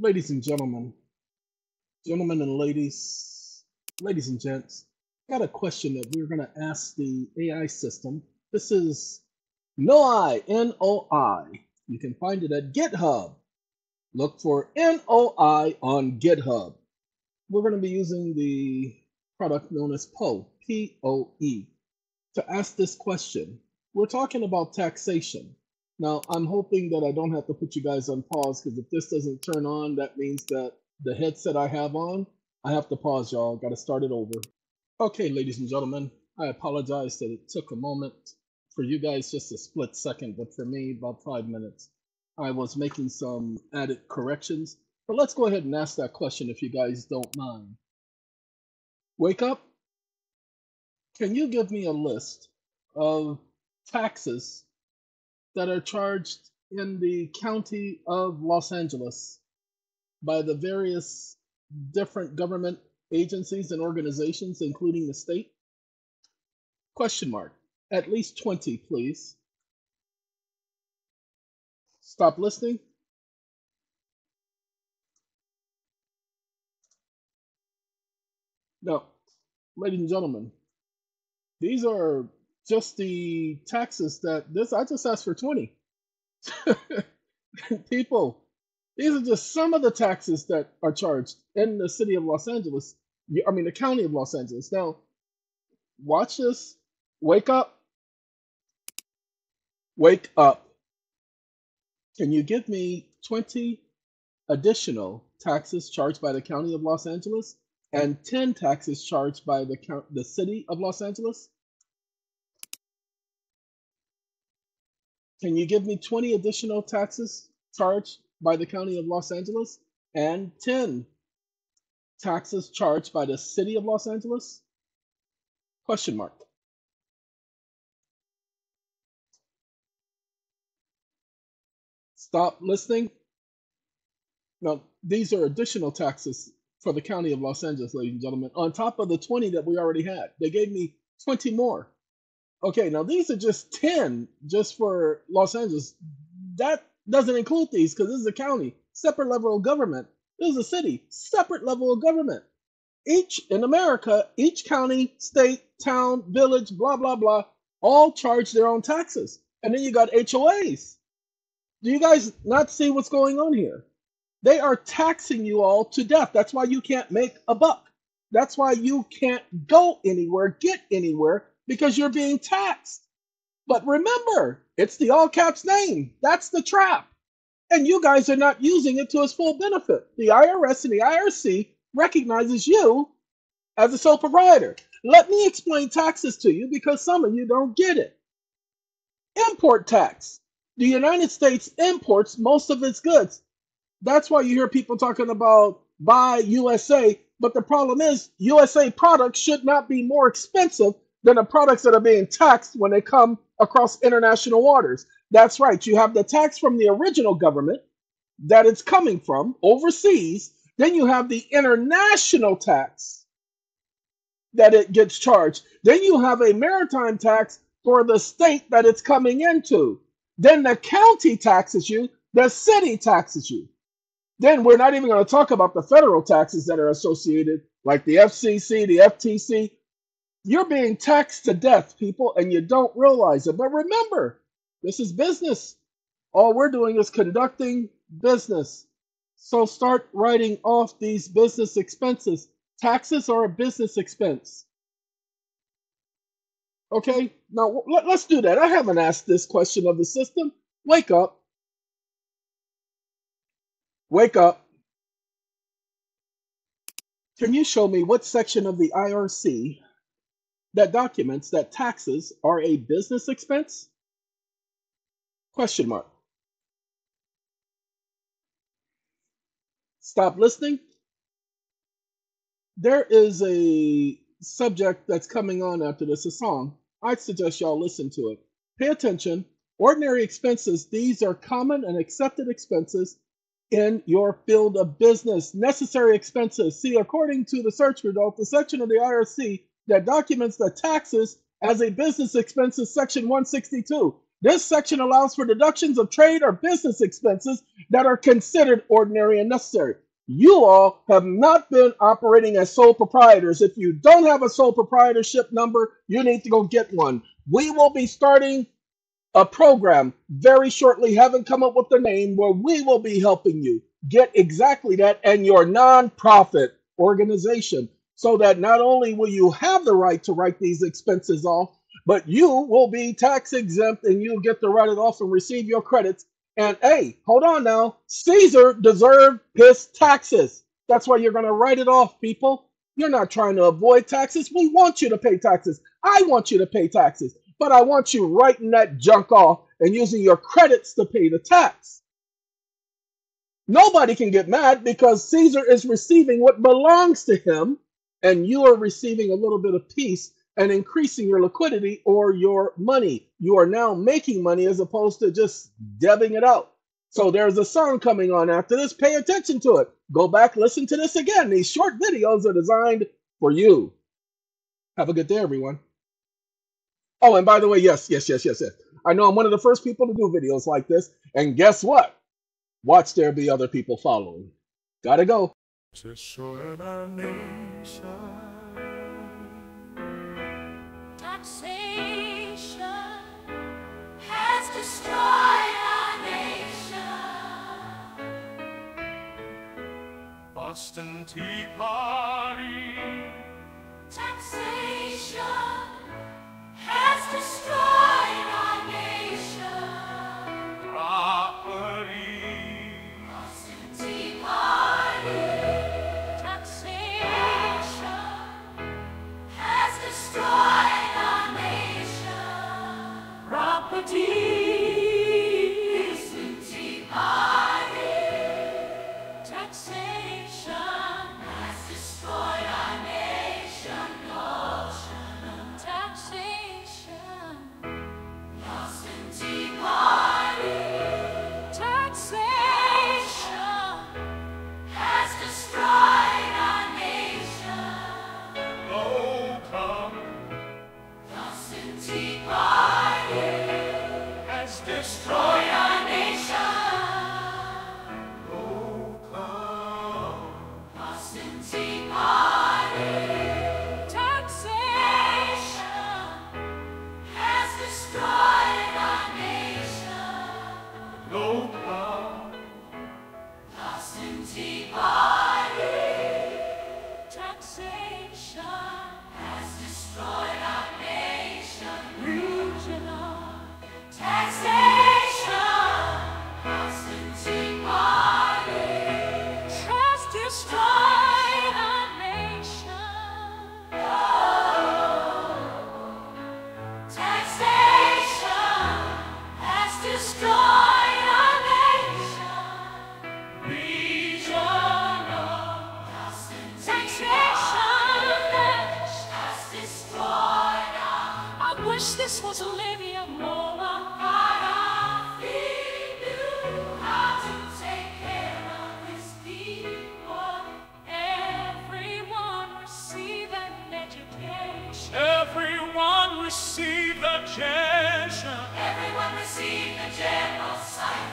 Ladies and gentlemen, gentlemen and ladies, ladies and gents, got a question that we're going to ask the AI system. This is NOI, N O I. You can find it at GitHub. Look for NOI on GitHub. We're going to be using the product known as POE, P O E, to ask this question. We're talking about taxation. Now, I'm hoping that I don't have to put you guys on pause because if this doesn't turn on, that means that the headset I have on, I have to pause, y'all. Got to start it over. Okay, ladies and gentlemen, I apologize that it took a moment for you guys, just a split second, but for me, about five minutes. I was making some added corrections, but let's go ahead and ask that question if you guys don't mind. Wake up. Can you give me a list of taxes that are charged in the county of Los Angeles by the various different government agencies and organizations, including the state? Question mark. At least 20, please. Stop listening. Now, ladies and gentlemen, these are just the taxes that this I just asked for 20. People, these are just some of the taxes that are charged in the city of Los Angeles. I mean, the county of Los Angeles. Now, watch this. Wake up. Wake up. Can you give me 20 additional taxes charged by the county of Los Angeles and 10 taxes charged by the the city of Los Angeles? Can you give me 20 additional taxes charged by the county of Los Angeles and 10 taxes charged by the city of Los Angeles? Question mark. Stop listening. Now, these are additional taxes for the county of Los Angeles, ladies and gentlemen, on top of the 20 that we already had. They gave me 20 more. Okay, now these are just 10 just for Los Angeles. That doesn't include these because this is a county, separate level of government. This is a city, separate level of government. Each in America, each county, state, town, village, blah, blah, blah, all charge their own taxes. And then you got HOAs. Do you guys not see what's going on here? They are taxing you all to death. That's why you can't make a buck. That's why you can't go anywhere, get anywhere, because you're being taxed. But remember, it's the all caps name. That's the trap. And you guys are not using it to its full benefit. The IRS and the IRC recognizes you as a sole proprietor. Let me explain taxes to you because some of you don't get it. Import tax. The United States imports most of its goods. That's why you hear people talking about buy USA. But the problem is, USA products should not be more expensive than the products that are being taxed when they come across international waters. That's right. You have the tax from the original government that it's coming from overseas. Then you have the international tax that it gets charged. Then you have a maritime tax for the state that it's coming into. Then the county taxes you, the city taxes you. Then we're not even going to talk about the federal taxes that are associated, like the FCC, the FTC. You're being taxed to death, people, and you don't realize it. But remember, this is business. All we're doing is conducting business. So start writing off these business expenses. Taxes are a business expense. Okay, now let, us do that. I haven't asked this question of the system. Wake up. Wake up. Can you show me what section of the IRC that documents that taxes are a business expense? Question mark. Stop listening. There is a subject that's coming on after this, a song. I'd suggest y'all listen to it. Pay attention. Ordinary expenses, these are common and accepted expenses in your field of business. Necessary expenses. See, according to the search result, the section of the IRC that documents the taxes as a business expense is section 162. This section allows for deductions of trade or business expenses that are considered ordinary and necessary. You all have not been operating as sole proprietors. If you don't have a sole proprietorship number, you need to go get one. We will be starting a program very shortly, haven't come up with the name, where we will be helping you get exactly that and your nonprofit organization so that not only will you have the right to write these expenses off, but you will be tax exempt and you'll get to write it off and receive your credits. And hey, hold on now. Caesar deserved his taxes. That's why you're going to write it off, people. You're not trying to avoid taxes. We want you to pay taxes. I want you to pay taxes, but I want you writing that junk off and using your credits to pay the tax. Nobody can get mad because Caesar is receiving what belongs to him, and you are receiving a little bit of peace and increasing your liquidity or your money. You are now making money as opposed to just debbing it out. So there's a song coming on after this. Pay attention to it. Go back, listen to this again. These short videos are designed for you. Have a good day, everyone. Oh, and by the way, yes, yes, yes, yes, yes. I know I'm one of the first people to do videos like this. And guess what? Watch there be other people following. Gotta go. Taxation has destroyed our nation. Boston Tea Party. Taxation has destroyed wish this was Olivia Mola. Gaddafi knew how to take care of his people. Everyone receive an education. Everyone receive education. Everyone receive the general psych.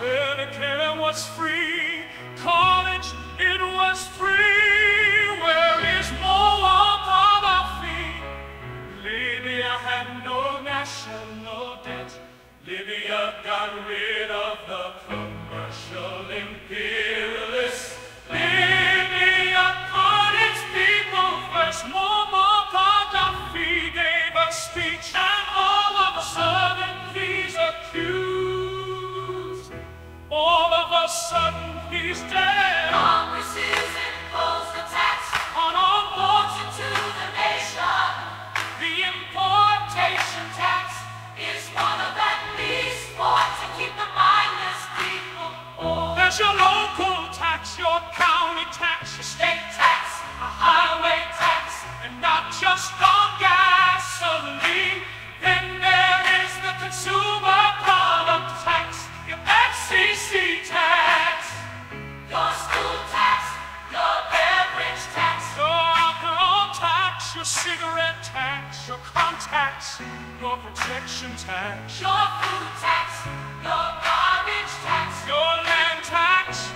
Medicare was free. College, it was free. Speech, and all of a sudden he's accused. All of a sudden he's dead. Congress is imposed a tax On all boards to the nation. the importation tax is one of at least four to keep the mindless people. Or There's your local tax, your county tax, your state state tax, a highway tax, and not just on consumer product tax, your FCC tax, your school tax, your beverage tax, your alcohol tax, your cigarette tax, your contact tax, your protection tax, your food tax, your garbage tax, your land tax,